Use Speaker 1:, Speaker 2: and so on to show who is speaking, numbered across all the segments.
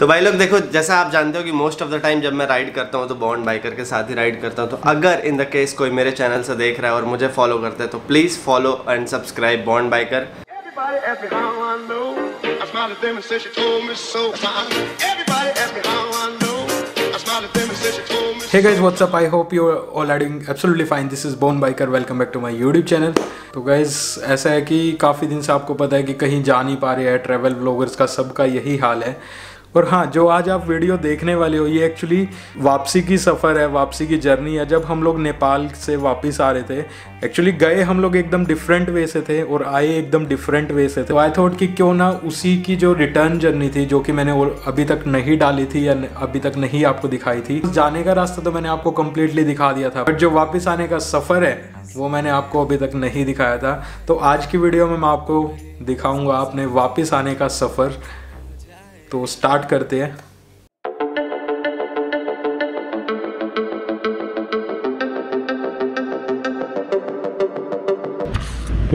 Speaker 1: तो भाई लोग देखो जैसा आप जानते हो कि मोस्ट ऑफ़ द टाइम जब मैं राइड करता हूँ तो बॉन्ड बाइकर के साथ ही राइड करता हूँ तो अगर इन द केस कोई मेरे चैनल से देख रहा है और मुझे फॉलो करता है तो please follow and subscribe bond biker
Speaker 2: Hey guys, what's up? I hope you all doing absolutely fine. This is Bone Biker. Welcome back to my YouTube channel. तो गाइज़ ऐसा है कि काफ़ी दिन से आपको पता है कि कहीं जा नहीं पा रहे हैं ट्रैवल ब्लॉगर्स का सबका यही हाल है और हाँ जो आज आप वीडियो देखने वाले हो, ये एक्चुअली वापसी की सफ़र है, वापसी की जर्नी है। जब हम लोग नेपाल से वापस आ रहे थे एक्चुअली गए हम लोग एकदम डिफरेंट वे से थे और आए एकदम डिफरेंट वे से थे। आई थॉट कि क्यों ना उसी की जो रिटर्न जर्नी थी, जो कि मैंने अभी तक नहीं डाली थी या अभी तक नहीं आपको दिखाई थी, जाने का रास्ता तो मैंने आपको कम्प्लीटली दिखा दिया था। बट जो वापस आने का सफ़र है, वो मैंने आपको अभी तक नहीं दिखाया था। तो आज की वीडियो में मैं आपको दिखाऊँगा अपने वापस आने का सफ़र। तो स्टार्ट करते हैं।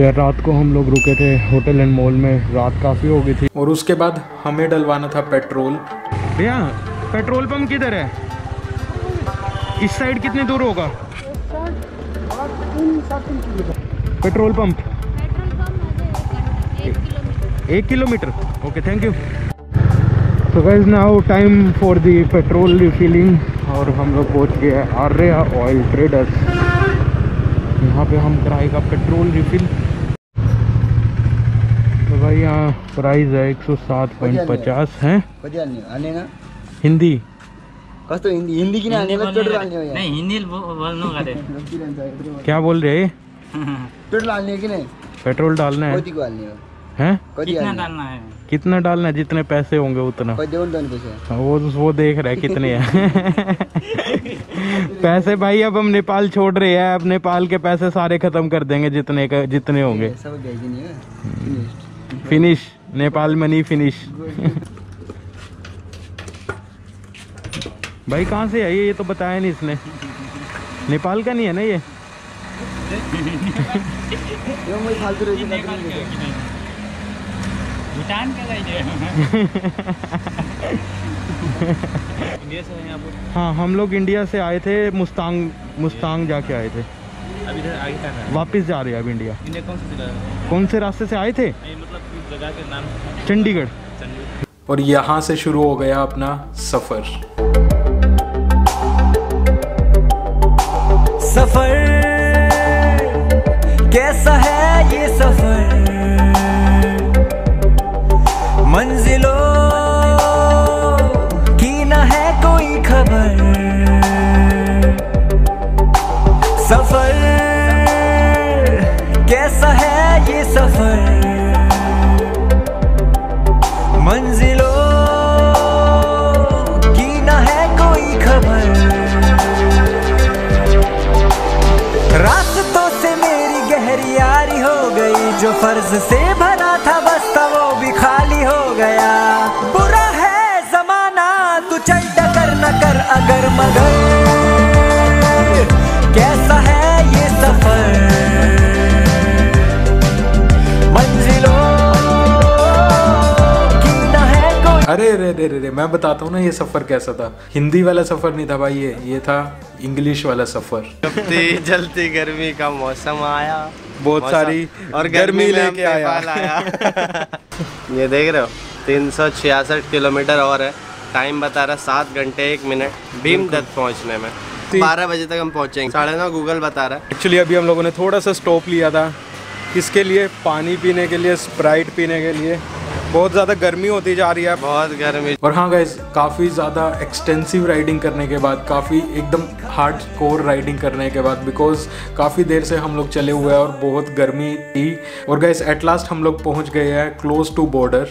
Speaker 2: यार रात को हम लोग रुके थे होटल एंड मॉल में। रात काफ़ी हो गई थी। और उसके बाद हमें डलवाना था पेट्रोल। भैया पेट्रोल पंप किधर है? इस साइड कितने दूर होगा? Petrol pump? एक किलोमीटर। ओके थैंक यू तो guys now time for the petrol refilling और हम लोग पहुँच गए हैं आर्या ऑयल ट्रेडर्स यहाँ पे हम कराएगा पेट्रोल रिफिल तो भाई यहाँ प्राइस है एक सौ सात पॉइंट पचास है।
Speaker 3: हाल्ने हो
Speaker 2: हिंदी।
Speaker 3: कस्तो हिंदी हिंदी किन हाल्ने न पेट्रोल हाल्ने हो। यहाँ
Speaker 4: नहीं हिंदी बो- बोल्नु
Speaker 2: क्या बोल रहे? हैं
Speaker 3: पेट्रोल हाल्ने हो कि नै
Speaker 2: पेट्रोल डालना है।
Speaker 3: हाल्ने हो
Speaker 2: हैं?
Speaker 4: कितना डालना है?
Speaker 2: कितना डालना है? जितने पैसे होंगे उतना।
Speaker 3: देऊ नि त
Speaker 2: वो वो देख रहे हैं कितने हैं। पैसे भाई अब हम नेपाल छोड़ रहे हैं। अब नेपाल के पैसे सारे खत्म कर देंगे जितने का जितने होंगे।
Speaker 3: हो Finished.
Speaker 2: Finish. Nepal money finish. भाई कहाँ से है? ये ये तो बताया नहीं इसने। नेपाल का नहीं है ना ये
Speaker 3: यो मै फाल्तु रहेछ कति पनि रहेछ।
Speaker 4: भुटान का इंडिया से हैं
Speaker 2: हाँ हम लोग इंडिया से आए थे मुस्तांग मुस्तांग जाके आए थे।
Speaker 4: अभी इधर आगे है।
Speaker 2: वापस जा रहे हैं अब इंडिया।
Speaker 4: इंडिया कौन से जिला
Speaker 2: कौन से रास्ते से आए थे?
Speaker 4: मतलब जगह के नाम?
Speaker 2: चंडीगढ़। और यहाँ से शुरू हो गया अपना सफ़र।
Speaker 5: कैसा है ये सफ़र? की न है कोई खबर? से मेरी गहरी यारी हो गई, जो फ़र्ज़ से भरा था बस बस्ता वो भी खाली हो गया। बुरा है जमाना, तू चल डकर न कर, अगर मगर
Speaker 2: अरे रे रे रे रे मैं बताता हूँ ना ये सफ़र कैसा था। हिंदी वाला सफ़र नहीं था भाई ये ये था इंग्लिश वाला सफ़र।
Speaker 1: जलती जलती गर्मी का मौसम आया।
Speaker 2: बहुत सारी
Speaker 1: और
Speaker 2: गर्मी
Speaker 1: गर्मी
Speaker 2: लेके आया।
Speaker 1: आया। ये देख रहे हो तीन सौ छियासठ किलोमीटर और है। टाइम बता रहा सात घंटे एक मिनट। भीम दत्त पहुँचने में। बारह बजे तक हम पहुँचेंगे। साढ़े नौ गूगल बता रहा है।
Speaker 2: एक्चुअली अभी हम लोगों ने थोड़ा सा स्टॉप लिया था। किसके लिए? पानी पीने के लिए स्प्राइट पीने के लिए। बहुत ज़्यादा गर्मी होती जा रही है।
Speaker 1: बहुत गर्मी।
Speaker 2: और हाँ गाइज़ काफ़ी ज़्यादा एक्सटेंसिव राइडिंग करने के बाद काफ़ी एकदम हार्ड कोर राइडिंग करने के बाद बिकॉज़ काफ़ी देर से हम लोग चले हुए हैं और बहुत गर्मी थी। और गाइज़ एट लास्ट हम लोग पहुँच गए हैं क्लोज टू बॉर्डर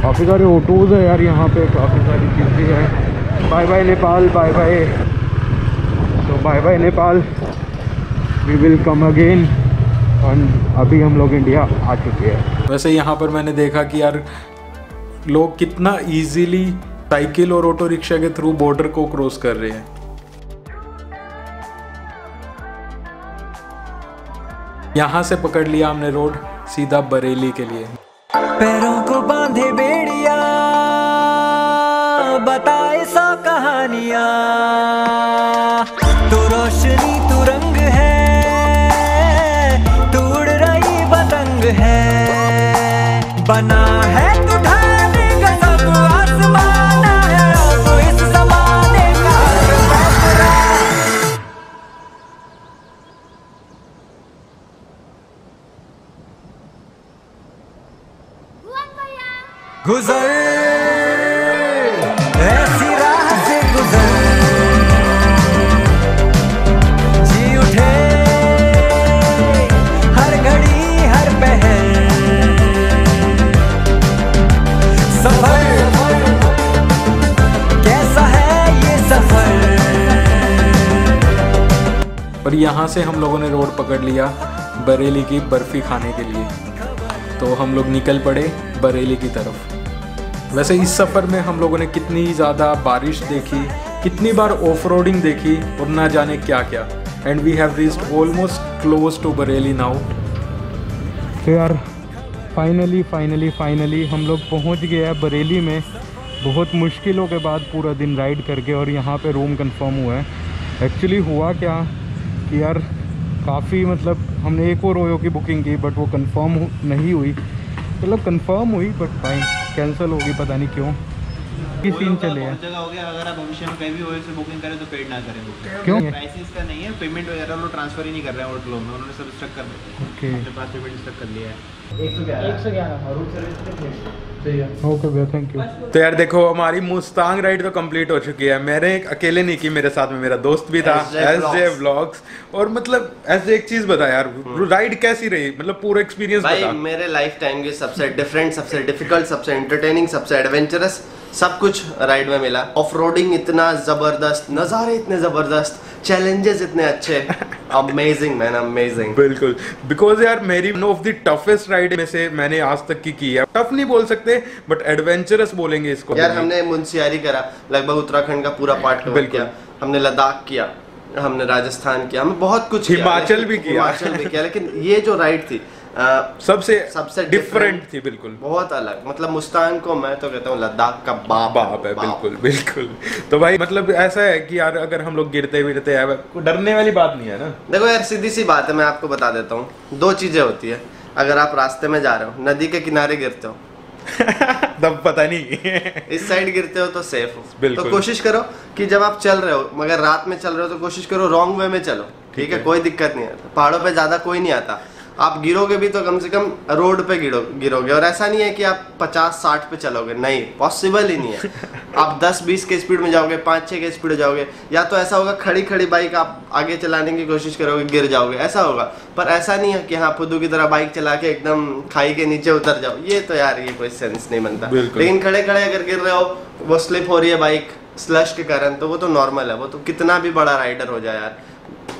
Speaker 2: काफ़ी सारे ऑटोज़ है यार यहाँ पे काफ़ी सारी चीज़ें हैं। Bye bye Nepal bye bye तो bye bye Nepal we will come again और अभी हम लोग इंडिया आ चुके हैं। वैसे यहाँ पर मैंने देखा कि यार लोग कितना इजीली साइकिल और ऑटो रिक्शा के थ्रू बॉर्डर को क्रॉस कर रहे हैं। यहाँ से पकड़ लिया हमने रोड सीधा बरेली के लिए।
Speaker 5: पैरों को बांधे बेड़िया बताए सा कहानियाँ। तू रोशनी तू रंग है तू उड़ रही पतंग है। बना है तू गुजर सफ़र।
Speaker 2: और यहाँ से हम लोगों ने रोड पकड़ लिया बरेली की बर्फ़ी खाने के लिए। तो हम लोग निकल पड़े बरेली की तरफ़। वैसे इस सफ़र में हम लोगों ने कितनी ज़्यादा बारिश देखी, कितनी बार ऑफ़ रोडिंग देखी और ना जाने क्या क्या and we have reached almost close to Bareilly now तो यार फाइनली फाइनली फाइनली हम लोग पहुँच गए हैं बरेली में। बहुत मुश्किलों के बाद पूरा दिन राइड करके और यहाँ पे रूम कंफर्म हुआ है। एक्चुअली हुआ क्या कि यार काफ़ी मतलब हमने एक और ओयो की बुकिंग की बट वो कंफर्म नहीं हुई। मतलब कंफर्म हुई बट फाइन कैंसिल होगी पता नहीं क्यों। की सीन चले हैं।
Speaker 4: जगह हो गया अगर आप भविष्य में कहीं भी ओयो से बुकिंग करें तो पेड ना करें बुकिंग
Speaker 2: क्यों?
Speaker 4: प्राइसिस का नहीं है पेमेंट वगैरह लोग ट्रांसफ़र ही नहीं कर रहे हैं होटलों में उन्होंने सब स्टक कर दिया।
Speaker 2: ओके
Speaker 4: अपने पास पेमेंट स्टक कर लिया है। एक सौ ग्यारह। एक सौ ग्यारह और रूम सर्विस
Speaker 2: ओके भैया थैंक यू तो यार देखो हमारी मुस्तांग राइड तो कंप्लीट हो चुकी है। मैंने अकेले नहीं की मेरे साथ में मेरा दोस्त भी था एस जे व्लॉग्स और मतलब ऐसे एक चीज़ बता यार राइड कैसी रही? मतलब पूरा एक्सपीरियंस
Speaker 1: भाई
Speaker 2: बता।
Speaker 1: मेरे लाइफ टाइम की सबसे डिफरेंट सबसे डिफ़िकल्ट सबसे एंटरटेनिंग सबसे एडवेंचरस सब कुछ राइड में मिला। ऑफ़ इतना ज़बरदस्त नज़ारे इतने ज़बरदस्त चैलेंजेस इतने अच्छे। अमेजिंग मैन अमेजिंग
Speaker 2: बिल्कुल। बिकॉज़ यार मेरी one of the toughest ride में से मैंने आज तक की की है। टफ नहीं बोल सकते बट एडवेंचरस बोलेंगे इसको।
Speaker 1: यार हमने मुंशियारी करा लगभग उत्तराखंड का पूरा पार्ट कवर किया। हमने लद्दाख किया हमने राजस्थान किया हमने बहुत कुछ
Speaker 2: हिमाचल भी किया।
Speaker 1: हिमाचल भी किया लेकिन ये जो राइड थी
Speaker 2: सबसे
Speaker 1: सबसे
Speaker 2: डिफरेंट थी बिल्कुल।
Speaker 1: बहुत अलग। मतलब मुस्तान को मैं तो कहता हूँ लद्दाख का बाप
Speaker 2: बाप है बिल्कुल बिल्कुल। तो भाई मतलब ऐसा है कि यार अगर हम लोग गिरते विरते हैं डरने वाली बात नहीं है ना?
Speaker 1: देखो यार सीधी सी बात है मैं आपको बता देता हूँ। दो चीज़ें होती है। अगर आप रास्ते में जा रहे हो नदी के किनारे गिरते हो।
Speaker 2: तब पता नहीं।
Speaker 1: इस साइड गिरते हो तो सेफ़ हो। तो कोशिश करो कि जब आप चल रहे हो मगर रात में चल रहे हो तो कोशिश करो रॉन्ग वे में चलो। ठीक है
Speaker 2: है।
Speaker 1: कोई दिक्कत नहीं है। पहाड़ों पे ज़्यादा कोई नहीं आता। आप गिरोगे भी तो कम से कम रोड पे गिरो गिरोगे। और ऐसा नहीं है कि आप 50 60 पे चलोगे। नहीं पॉसिबल ही नहीं है। आप 10 20 के स्पीड में जाओगे 5 6 के स्पीड में जाओगे या तो ऐसा होगा खड़ी खड़ी बाइक आप आगे चलाने की कोशिश करोगे गिर जाओगे। ऐसा होगा। पर ऐसा नहीं है कि हाँ फुद्दू की तरह बाइक चला के एकदम खाई के नीचे उतर जाओ। ये तो यार ये कोई सेंस नहीं बनता। लेकिन खड़े खड़े अगर गिर रहे हो वो स्लिप हो रही है बाइक स्लश के कारण तो वो तो नॉर्मल है। वो तो कितना भी बड़ा राइडर हो जाए यार।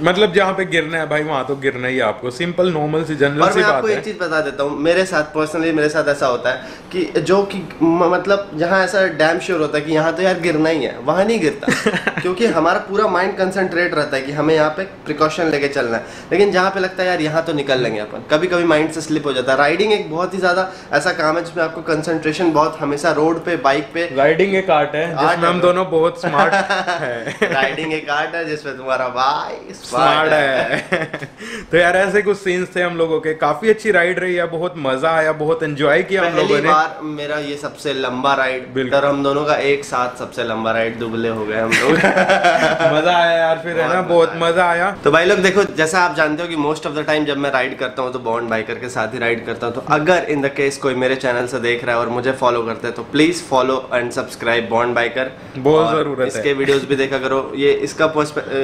Speaker 2: मतलब जहाँ पे गिरना है भाई वहाँ तो गिरना ही आपको। सिंपल नॉर्मल सी जनरल
Speaker 1: और
Speaker 2: सी
Speaker 1: मैं
Speaker 2: बात
Speaker 1: आपको
Speaker 2: है।
Speaker 1: एक चीज़ बता देता हूँ। मेरे साथ पर्सनली मेरे साथ ऐसा होता है कि जो कि म- मतलब जहाँ ऐसा डैम श्योर होता है कि यहाँ तो यार गिरना ही है वहाँ नहीं गिरता। क्योंकि हमारा पूरा माइंड कंसंट्रेट रहता है कि हमें यहाँ पे प्रिकॉशन लेके चलना है। लेकिन जहाँ पे लगता है यार यहाँ तो निकल लेंगे अपन। कभी कभी माइंड से स्लिप हो जाता है। राइडिंग एक बहुत ही ज़्यादा ऐसा काम है जिसमें आपको कंसंट्रेशन बहुत हमेशा रोड पे बाइक पे।
Speaker 2: राइडिंग एक आर्ट है
Speaker 1: Art
Speaker 2: जिसमें
Speaker 1: है
Speaker 2: हम
Speaker 1: bro।
Speaker 2: दोनों बहुत स्मार्ट है।
Speaker 1: राइडिंग एक आर्ट है जिसमें तुम्हारा भाई
Speaker 2: स्मार्ट है। तो यार ऐसे कुछ सीन्स थे हम लोगों के। काफ़ी अच्छी राइड रही है बहुत मज़ा आया बहुत एंजॉय किया हम लोगों ने।
Speaker 1: बार मेरा ये सबसे लंबा राइड
Speaker 2: बिल्कुल।
Speaker 1: और हम दोनों का एक साथ सबसे लंबा राइड दुबले हो गए हम लोग।
Speaker 2: मज़ा आया यार फिर है ना?
Speaker 1: बहुत मज़ा
Speaker 2: आया।
Speaker 1: तो भाई लोग देखो जैसा आप जानते हो कि मोस्ट ऑफ़ द टाइम जब मैं राइड करता हूँ तो बॉन्ड बाइकर के साथ ही राइड करता हूँ। तो अगर इन द केस कोई मेरे चैनल से देख रहा है और मुझे फॉलो करता है तो please follow and subscribe bond biker
Speaker 2: बहुत ज़रूरत है।
Speaker 1: इसके वीडियोस भी देखा करो। ये इसका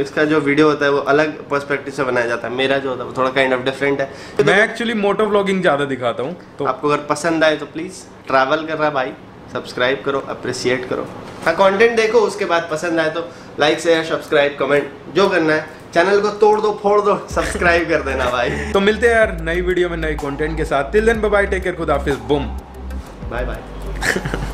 Speaker 1: इसका जो वीडियो होता है वो अलग पर्सपेक्टिव से बनाया जाता है। मेरा जो होता है वो थोड़ा काइंड ऑफ़ डिफरेंट है।
Speaker 2: मैं एक्चुअली मोटो व्लॉगिंग ज़्यादा दिखाता हूँ तो
Speaker 1: आपको अगर पसंद आए तो प्लीज़ ट्रैवल कर रहा भाई सब्सक्राइब करो अप्रिशिएट करो। हाँ कंटेंट देखो उसके बाद पसंद आए तो लाइक शेयर सब्सक्राइब कमेंट जो करना है। चैनल को तोड़ दो फोड़ दो सब्सक्राइब कर देना भाई।
Speaker 2: तो मिलते हैं यार नई वीडियो में नई कंटेंट के साथ। Till then bye take care खुदा हाफिज बुम
Speaker 1: बाय बाय